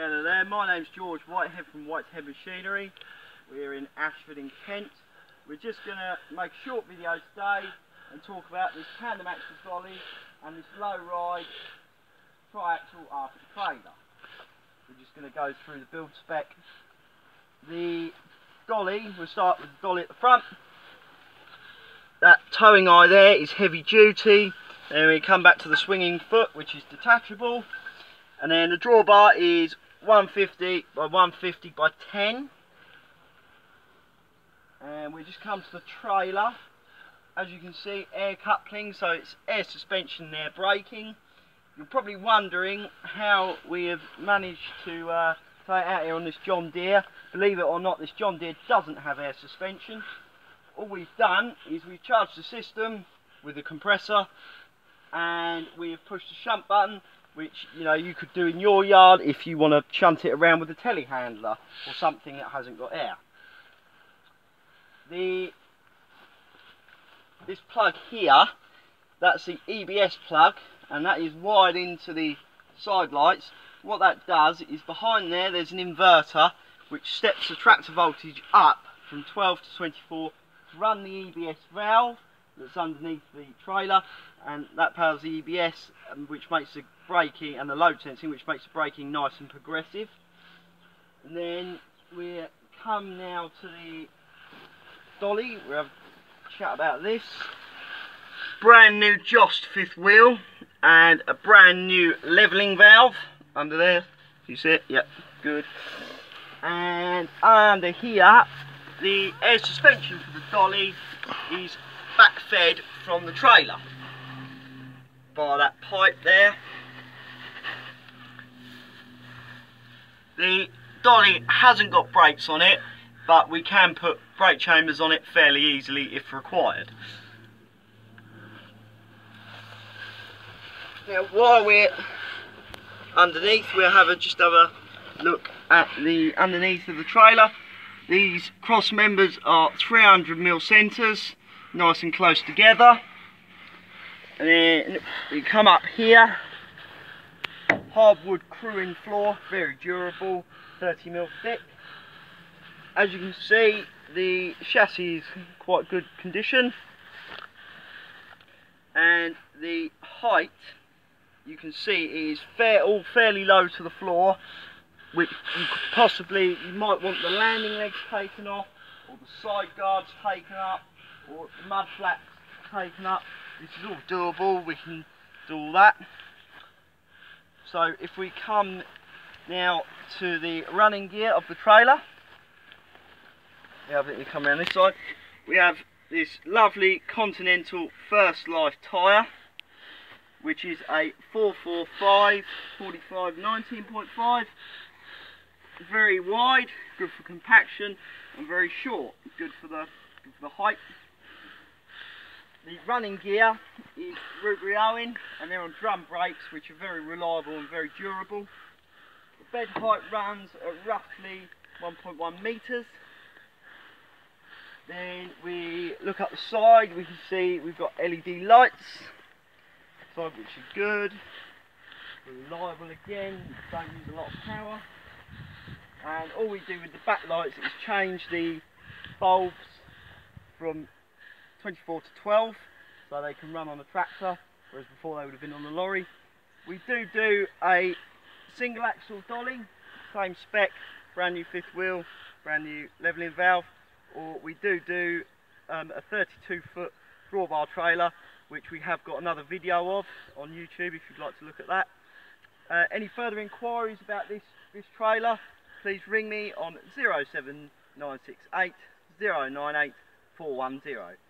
Hello there, my name's George Whitehead from Whitehead Machinery. We're in Ashford in Kent. We're just going to make a short video today and talk about this tandem axle dolly and this low ride triaxle artic trailer. We're just going to go through the build spec. The dolly, we'll start with the dolly at the front. That towing eye there is heavy duty. Then we come back to the swinging foot which is detachable and then the drawbar is 150 by 150 by 10 and we just come to the trailer. As you can see air coupling so it's air suspension there braking. You're probably wondering how we have managed to uh, out here on this John Deere. Believe it or not this John Deere doesn't have air suspension. All we've done is we've charged the system with the compressor and we have pushed the shunt button which you know you could do in your yard if you want to shunt it around with a telehandler or something that hasn't got air. The this plug here, that's the EBS plug, and that is wired into the side lights. What that does is behind there, there's an inverter which steps the tractor voltage up from 12 to 24 to run the EBS valve that's underneath the trailer and that powers the EBS um, which makes the braking and the load sensing which makes the braking nice and progressive. And then we come now to the dolly. We'll have a chat about this. Brand new Jost fifth wheel and a brand new leveling valve under there. You see it? Yep. Good. And under here the air suspension for the dolly is back fed from the trailer by that pipe there. The dolly hasn't got brakes on it, but we can put brake chambers on it fairly easily if required. Now while we're underneath, we'll have a, just have a look at the underneath of the trailer. These cross members are 300 mil centres, nice and close together. And then we come up here. Hardwood keruing floor very durable 30 mil thick. As you can see the chassis is quite good condition. And the height you can see is fair, all fairly low to the floor which you possibly you might want the landing legs taken off or the side guards taken up the mud flats taken up. This is all doable, we can do all that. So if we come now to the running gear of the trailer, we have it come around this side, we have this lovely Continental First Life tyre, which is a 445 45 19.5 very wide, good for compaction, and very short, good for the, good for the height the running gear is Rubery Owen and they're on drum brakes which are very reliable and very durable. The bed height runs at roughly 1.1 metres. Then we look up the side, we can see we've got LED lights, side which is good, reliable again, don't use a lot of power. And all we do with the back lights is change the bulbs from 24 to 12 so they can run on a tractor whereas before they would have been on a lorry. We do do a single axle dolly, same spec, brand new fifth wheel, brand new levelling valve or we do do um, a 32 foot drawbar trailer which we have got another video of on YouTube if you'd like to look at that. Uh, any further inquiries about this, this trailer please ring me on 07968 098 410.